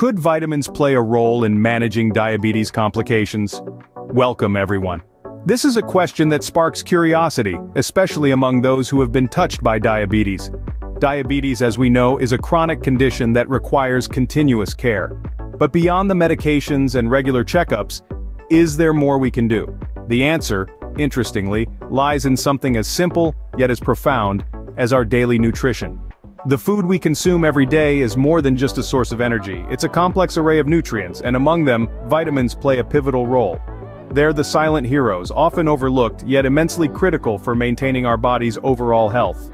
Could vitamins play a role in managing diabetes complications? Welcome everyone. This is a question that sparks curiosity, especially among those who have been touched by diabetes. Diabetes as we know is a chronic condition that requires continuous care. But beyond the medications and regular checkups, is there more we can do? The answer, interestingly, lies in something as simple, yet as profound, as our daily nutrition. The food we consume every day is more than just a source of energy, it's a complex array of nutrients, and among them, vitamins play a pivotal role. They're the silent heroes, often overlooked, yet immensely critical for maintaining our body's overall health.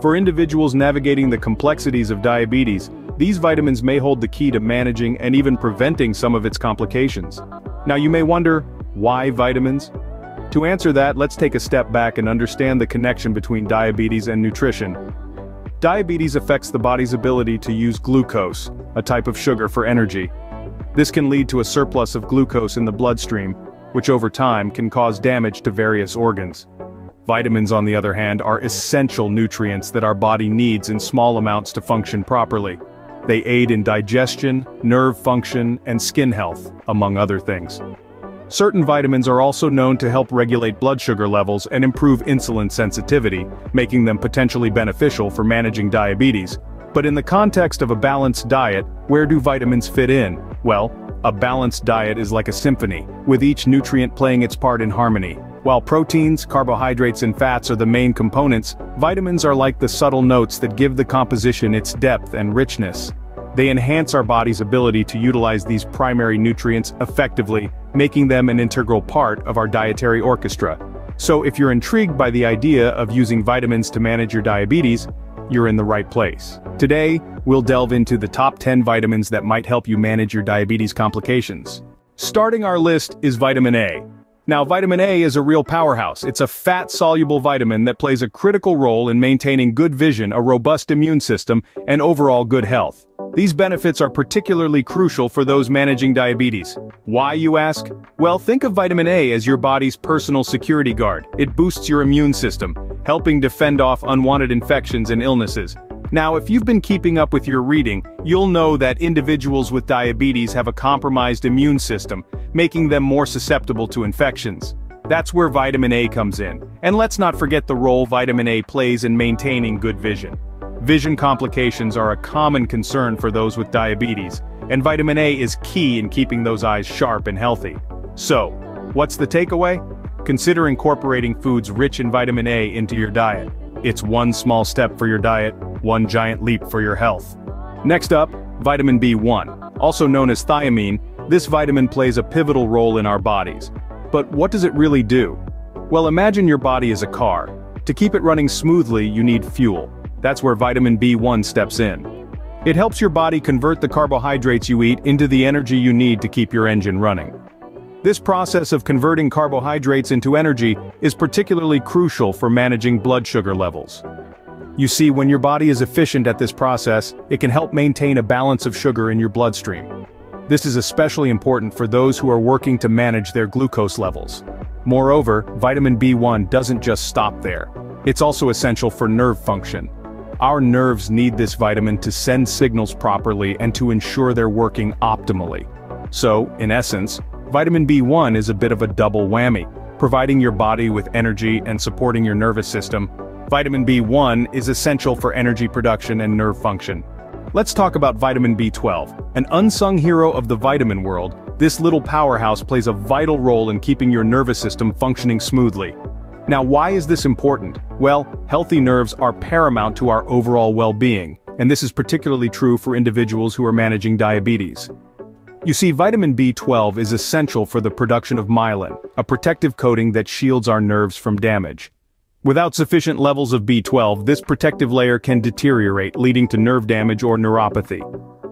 For individuals navigating the complexities of diabetes, these vitamins may hold the key to managing and even preventing some of its complications. Now you may wonder, why vitamins? To answer that, let's take a step back and understand the connection between diabetes and nutrition. Diabetes affects the body's ability to use glucose, a type of sugar for energy. This can lead to a surplus of glucose in the bloodstream, which over time can cause damage to various organs. Vitamins on the other hand are essential nutrients that our body needs in small amounts to function properly. They aid in digestion, nerve function, and skin health, among other things. Certain vitamins are also known to help regulate blood sugar levels and improve insulin sensitivity, making them potentially beneficial for managing diabetes. But in the context of a balanced diet, where do vitamins fit in? Well, a balanced diet is like a symphony, with each nutrient playing its part in harmony. While proteins, carbohydrates and fats are the main components, vitamins are like the subtle notes that give the composition its depth and richness. They enhance our body's ability to utilize these primary nutrients effectively, making them an integral part of our dietary orchestra. So if you're intrigued by the idea of using vitamins to manage your diabetes, you're in the right place. Today, we'll delve into the top 10 vitamins that might help you manage your diabetes complications. Starting our list is vitamin A, now vitamin A is a real powerhouse, it's a fat-soluble vitamin that plays a critical role in maintaining good vision, a robust immune system, and overall good health. These benefits are particularly crucial for those managing diabetes. Why, you ask? Well, think of vitamin A as your body's personal security guard. It boosts your immune system, helping defend off unwanted infections and illnesses. Now if you've been keeping up with your reading, you'll know that individuals with diabetes have a compromised immune system, making them more susceptible to infections. That's where vitamin A comes in. And let's not forget the role vitamin A plays in maintaining good vision. Vision complications are a common concern for those with diabetes, and vitamin A is key in keeping those eyes sharp and healthy. So, what's the takeaway? Consider incorporating foods rich in vitamin A into your diet. It's one small step for your diet, one giant leap for your health. Next up, vitamin B1. Also known as thiamine, this vitamin plays a pivotal role in our bodies. But what does it really do? Well imagine your body is a car. To keep it running smoothly you need fuel. That's where vitamin B1 steps in. It helps your body convert the carbohydrates you eat into the energy you need to keep your engine running. This process of converting carbohydrates into energy is particularly crucial for managing blood sugar levels. You see, when your body is efficient at this process, it can help maintain a balance of sugar in your bloodstream. This is especially important for those who are working to manage their glucose levels. Moreover, vitamin B1 doesn't just stop there. It's also essential for nerve function. Our nerves need this vitamin to send signals properly and to ensure they're working optimally. So, in essence, Vitamin B1 is a bit of a double whammy, providing your body with energy and supporting your nervous system. Vitamin B1 is essential for energy production and nerve function. Let's talk about vitamin B12. An unsung hero of the vitamin world, this little powerhouse plays a vital role in keeping your nervous system functioning smoothly. Now why is this important? Well, healthy nerves are paramount to our overall well-being, and this is particularly true for individuals who are managing diabetes. You see, vitamin B12 is essential for the production of myelin, a protective coating that shields our nerves from damage. Without sufficient levels of B12, this protective layer can deteriorate, leading to nerve damage or neuropathy.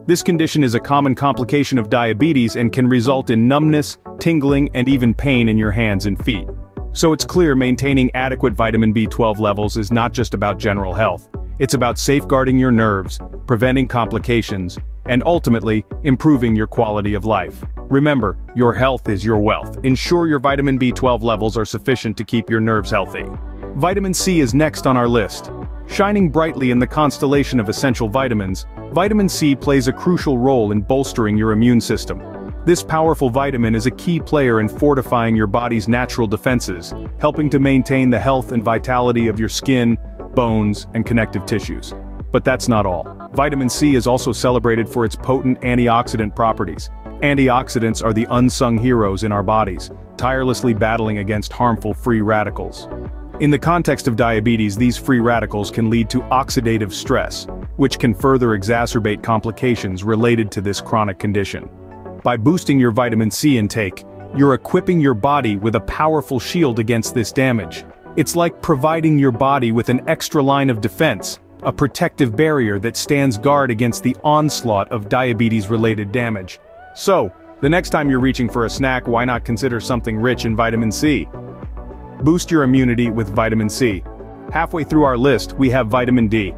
This condition is a common complication of diabetes and can result in numbness, tingling, and even pain in your hands and feet. So it's clear maintaining adequate vitamin B12 levels is not just about general health. It's about safeguarding your nerves, preventing complications, and ultimately, improving your quality of life. Remember, your health is your wealth. Ensure your vitamin B12 levels are sufficient to keep your nerves healthy. Vitamin C is next on our list. Shining brightly in the constellation of essential vitamins, vitamin C plays a crucial role in bolstering your immune system. This powerful vitamin is a key player in fortifying your body's natural defenses, helping to maintain the health and vitality of your skin, bones, and connective tissues. But that's not all. Vitamin C is also celebrated for its potent antioxidant properties. Antioxidants are the unsung heroes in our bodies, tirelessly battling against harmful free radicals. In the context of diabetes these free radicals can lead to oxidative stress, which can further exacerbate complications related to this chronic condition. By boosting your vitamin C intake, you're equipping your body with a powerful shield against this damage. It's like providing your body with an extra line of defense, a protective barrier that stands guard against the onslaught of diabetes-related damage. So, the next time you're reaching for a snack why not consider something rich in vitamin C? Boost your immunity with vitamin C. Halfway through our list, we have vitamin D.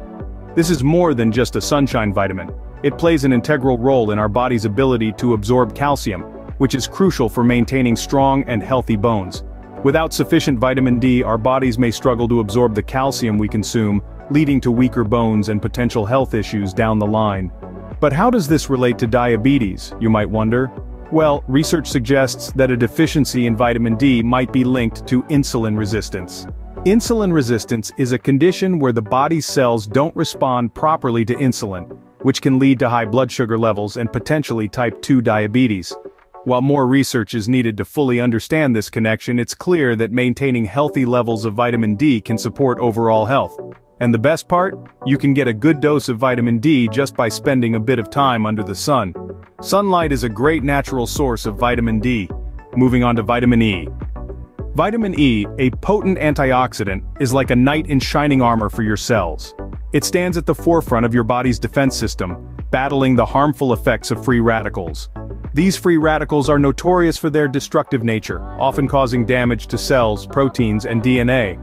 This is more than just a sunshine vitamin. It plays an integral role in our body's ability to absorb calcium, which is crucial for maintaining strong and healthy bones. Without sufficient vitamin D our bodies may struggle to absorb the calcium we consume, leading to weaker bones and potential health issues down the line. But how does this relate to diabetes, you might wonder? Well, research suggests that a deficiency in vitamin D might be linked to insulin resistance. Insulin resistance is a condition where the body's cells don't respond properly to insulin, which can lead to high blood sugar levels and potentially type 2 diabetes. While more research is needed to fully understand this connection it's clear that maintaining healthy levels of vitamin D can support overall health. And the best part? You can get a good dose of vitamin D just by spending a bit of time under the sun. Sunlight is a great natural source of vitamin D. Moving on to vitamin E. Vitamin E, a potent antioxidant, is like a knight in shining armor for your cells. It stands at the forefront of your body's defense system, battling the harmful effects of free radicals. These free radicals are notorious for their destructive nature, often causing damage to cells, proteins, and DNA.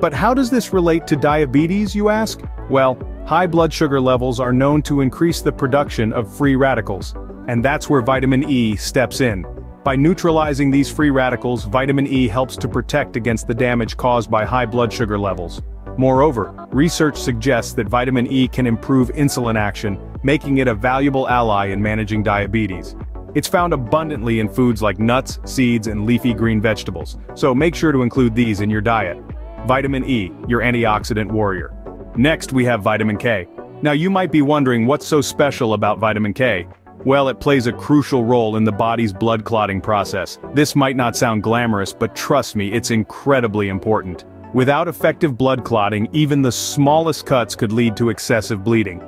But how does this relate to diabetes, you ask? Well, high blood sugar levels are known to increase the production of free radicals, and that's where vitamin E steps in. By neutralizing these free radicals, vitamin E helps to protect against the damage caused by high blood sugar levels. Moreover, research suggests that vitamin E can improve insulin action, making it a valuable ally in managing diabetes. It's found abundantly in foods like nuts, seeds, and leafy green vegetables, so make sure to include these in your diet. Vitamin E, your antioxidant warrior. Next we have vitamin K. Now you might be wondering what's so special about vitamin K. Well it plays a crucial role in the body's blood clotting process. This might not sound glamorous but trust me it's incredibly important. Without effective blood clotting even the smallest cuts could lead to excessive bleeding.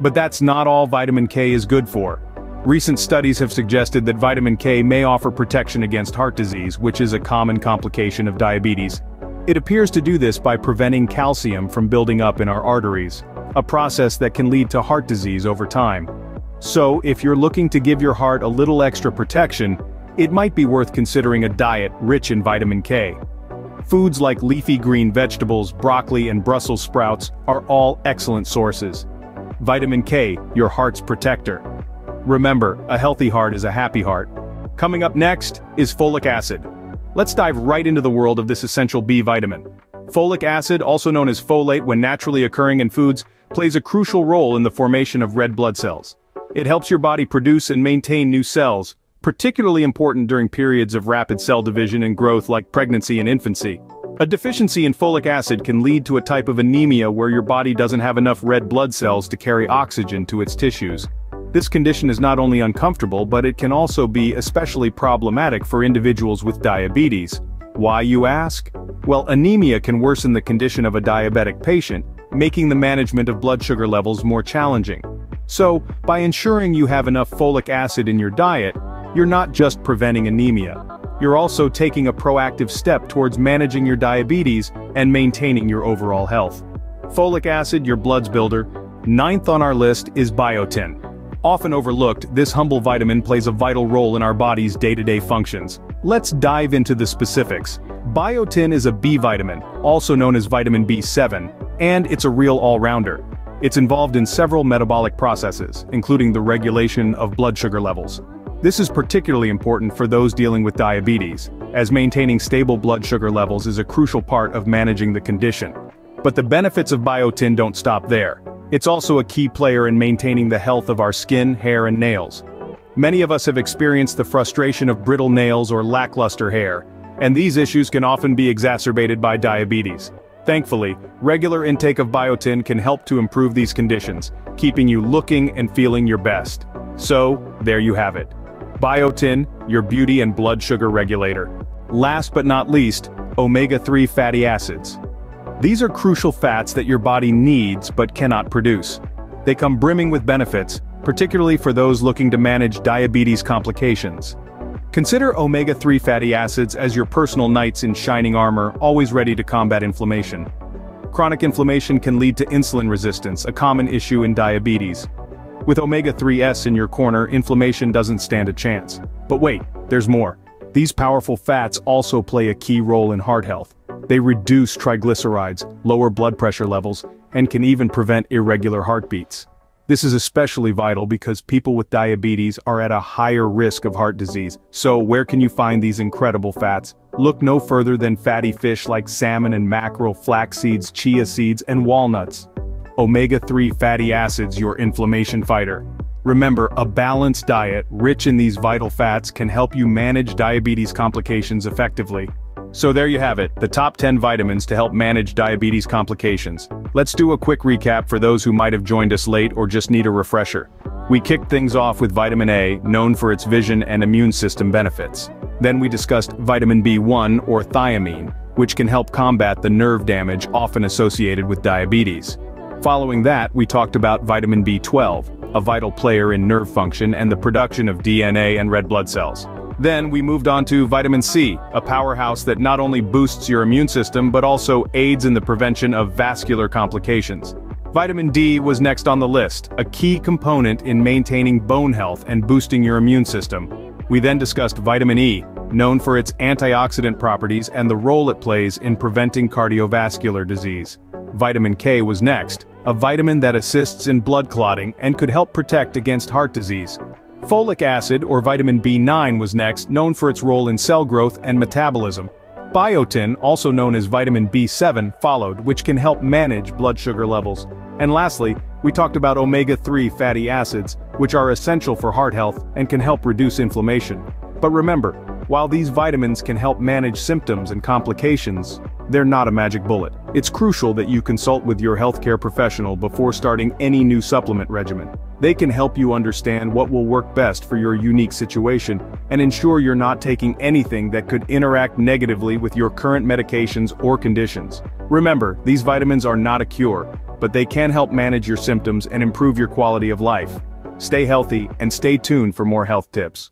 But that's not all vitamin K is good for. Recent studies have suggested that vitamin K may offer protection against heart disease, which is a common complication of diabetes. It appears to do this by preventing calcium from building up in our arteries, a process that can lead to heart disease over time. So, if you're looking to give your heart a little extra protection, it might be worth considering a diet rich in vitamin K. Foods like leafy green vegetables, broccoli and Brussels sprouts are all excellent sources. Vitamin K, your heart's protector. Remember, a healthy heart is a happy heart. Coming up next is folic acid. Let's dive right into the world of this essential B vitamin. Folic acid, also known as folate when naturally occurring in foods, plays a crucial role in the formation of red blood cells. It helps your body produce and maintain new cells, particularly important during periods of rapid cell division and growth like pregnancy and infancy. A deficiency in folic acid can lead to a type of anemia where your body doesn't have enough red blood cells to carry oxygen to its tissues. This condition is not only uncomfortable but it can also be especially problematic for individuals with diabetes. Why you ask? Well anemia can worsen the condition of a diabetic patient, making the management of blood sugar levels more challenging. So, by ensuring you have enough folic acid in your diet, you're not just preventing anemia. You're also taking a proactive step towards managing your diabetes and maintaining your overall health. Folic acid, your blood's builder. Ninth on our list is biotin. Often overlooked, this humble vitamin plays a vital role in our body's day-to-day -day functions. Let's dive into the specifics. Biotin is a B vitamin, also known as vitamin B7, and it's a real all-rounder. It's involved in several metabolic processes, including the regulation of blood sugar levels. This is particularly important for those dealing with diabetes, as maintaining stable blood sugar levels is a crucial part of managing the condition. But the benefits of biotin don't stop there. It's also a key player in maintaining the health of our skin, hair and nails. Many of us have experienced the frustration of brittle nails or lackluster hair, and these issues can often be exacerbated by diabetes. Thankfully, regular intake of biotin can help to improve these conditions, keeping you looking and feeling your best. So, there you have it. Biotin, your beauty and blood sugar regulator. Last but not least, omega-3 fatty acids. These are crucial fats that your body needs but cannot produce. They come brimming with benefits, particularly for those looking to manage diabetes complications. Consider omega-3 fatty acids as your personal knights in shining armor, always ready to combat inflammation. Chronic inflammation can lead to insulin resistance, a common issue in diabetes. With omega-3s in your corner, inflammation doesn't stand a chance. But wait, there's more. These powerful fats also play a key role in heart health. They reduce triglycerides, lower blood pressure levels, and can even prevent irregular heartbeats. This is especially vital because people with diabetes are at a higher risk of heart disease, so where can you find these incredible fats? Look no further than fatty fish like salmon and mackerel, flax seeds, chia seeds, and walnuts. Omega-3 fatty acids your inflammation fighter. Remember, a balanced diet, rich in these vital fats can help you manage diabetes complications effectively. So there you have it, the top 10 vitamins to help manage diabetes complications. Let's do a quick recap for those who might have joined us late or just need a refresher. We kicked things off with vitamin A, known for its vision and immune system benefits. Then we discussed vitamin B1 or thiamine, which can help combat the nerve damage often associated with diabetes. Following that, we talked about vitamin B12, a vital player in nerve function and the production of DNA and red blood cells. Then we moved on to vitamin C, a powerhouse that not only boosts your immune system but also aids in the prevention of vascular complications. Vitamin D was next on the list, a key component in maintaining bone health and boosting your immune system. We then discussed vitamin E, known for its antioxidant properties and the role it plays in preventing cardiovascular disease. Vitamin K was next, a vitamin that assists in blood clotting and could help protect against heart disease. Folic acid or vitamin B9 was next, known for its role in cell growth and metabolism. Biotin, also known as vitamin B7, followed, which can help manage blood sugar levels. And lastly, we talked about omega-3 fatty acids, which are essential for heart health and can help reduce inflammation. But remember, while these vitamins can help manage symptoms and complications, they're not a magic bullet. It's crucial that you consult with your healthcare professional before starting any new supplement regimen. They can help you understand what will work best for your unique situation and ensure you're not taking anything that could interact negatively with your current medications or conditions. Remember, these vitamins are not a cure, but they can help manage your symptoms and improve your quality of life. Stay healthy and stay tuned for more health tips.